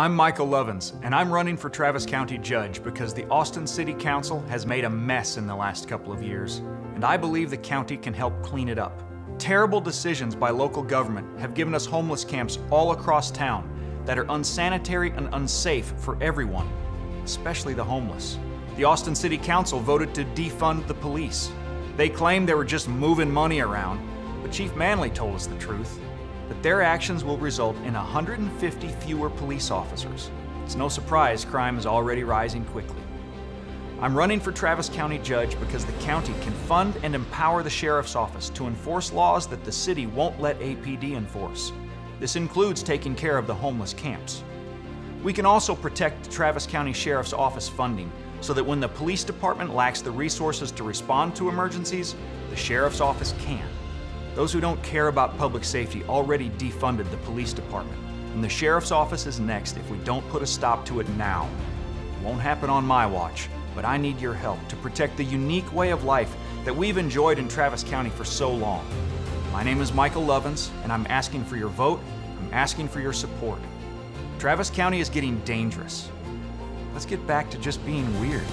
I'm Michael Lovins, and I'm running for Travis County Judge because the Austin City Council has made a mess in the last couple of years, and I believe the county can help clean it up. Terrible decisions by local government have given us homeless camps all across town that are unsanitary and unsafe for everyone, especially the homeless. The Austin City Council voted to defund the police. They claimed they were just moving money around, but Chief Manley told us the truth that their actions will result in 150 fewer police officers. It's no surprise crime is already rising quickly. I'm running for Travis County Judge because the county can fund and empower the Sheriff's Office to enforce laws that the city won't let APD enforce. This includes taking care of the homeless camps. We can also protect the Travis County Sheriff's Office funding so that when the police department lacks the resources to respond to emergencies, the Sheriff's Office can. Those who don't care about public safety already defunded the police department, and the sheriff's office is next if we don't put a stop to it now. It won't happen on my watch, but I need your help to protect the unique way of life that we've enjoyed in Travis County for so long. My name is Michael Lovins, and I'm asking for your vote, I'm asking for your support. Travis County is getting dangerous. Let's get back to just being weird.